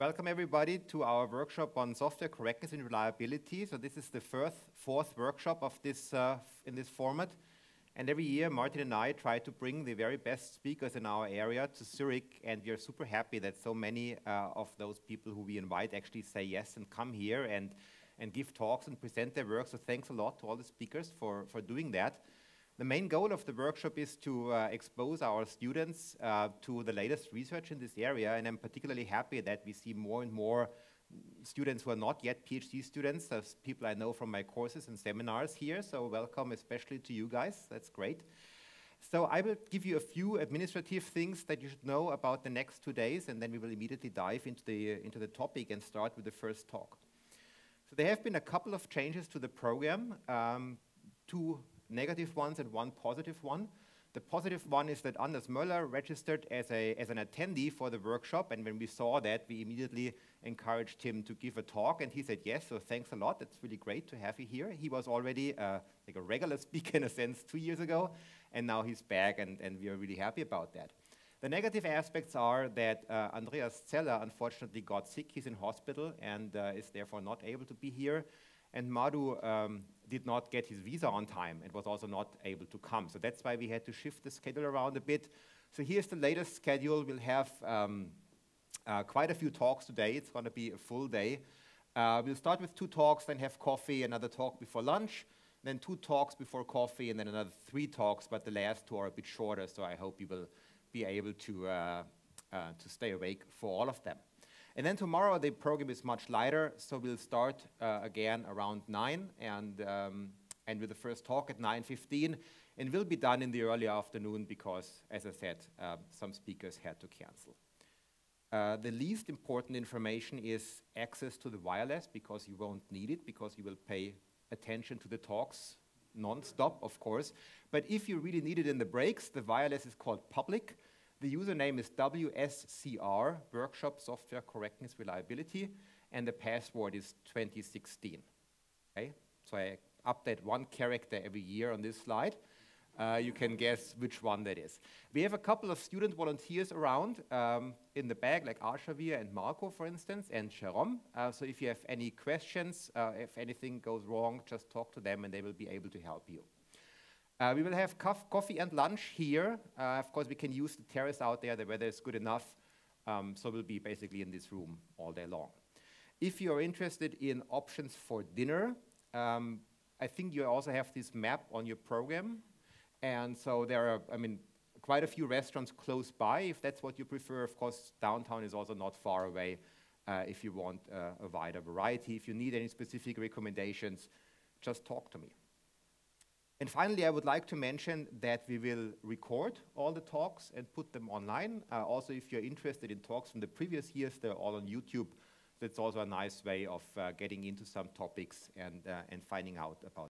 Welcome everybody to our workshop on software correctness and reliability. So this is the first, fourth workshop of this uh, in this format. And every year, Martin and I try to bring the very best speakers in our area to Zurich, and we are super happy that so many uh, of those people who we invite actually say yes and come here and, and give talks and present their work. So thanks a lot to all the speakers for, for doing that. The main goal of the workshop is to uh, expose our students uh, to the latest research in this area, and I'm particularly happy that we see more and more students who are not yet PhD students, as people I know from my courses and seminars here, so welcome especially to you guys, that's great. So I will give you a few administrative things that you should know about the next two days, and then we will immediately dive into the, uh, into the topic and start with the first talk. So there have been a couple of changes to the program. Um, two negative ones and one positive one. The positive one is that Anders Møller registered as, a, as an attendee for the workshop, and when we saw that, we immediately encouraged him to give a talk, and he said yes, so thanks a lot. It's really great to have you here. He was already uh, like a regular speaker in a sense two years ago, and now he's back, and, and we are really happy about that. The negative aspects are that uh, Andreas Zeller unfortunately got sick. He's in hospital and uh, is therefore not able to be here. And Madhu um, did not get his visa on time and was also not able to come. So that's why we had to shift the schedule around a bit. So here's the latest schedule. We'll have um, uh, quite a few talks today. It's going to be a full day. Uh, we'll start with two talks, then have coffee, another talk before lunch, then two talks before coffee, and then another three talks, but the last two are a bit shorter, so I hope you will be able to, uh, uh to stay awake for all of them. And then tomorrow the program is much lighter, so we'll start uh, again around 9 and, um, and with the first talk at 9.15 and will be done in the early afternoon because, as I said, uh, some speakers had to cancel. Uh, the least important information is access to the wireless because you won't need it because you will pay attention to the talks non-stop, of course. But if you really need it in the breaks, the wireless is called public. The username is WSCR, Workshop Software Correctness Reliability, and the password is 2016. Okay? So I update one character every year on this slide. Uh, you can guess which one that is. We have a couple of student volunteers around um, in the bag, like Arshavir and Marco, for instance, and Sharon. Uh, so if you have any questions, uh, if anything goes wrong, just talk to them and they will be able to help you. Uh, we will have coffee and lunch here. Uh, of course, we can use the terrace out there. The weather is good enough. Um, so we'll be basically in this room all day long. If you're interested in options for dinner, um, I think you also have this map on your program. And so there are, I mean, quite a few restaurants close by. If that's what you prefer, of course, downtown is also not far away uh, if you want uh, a wider variety. If you need any specific recommendations, just talk to me. And finally, I would like to mention that we will record all the talks and put them online. Uh, also, if you're interested in talks from the previous years, they're all on YouTube. That's also a nice way of uh, getting into some topics and, uh, and finding out about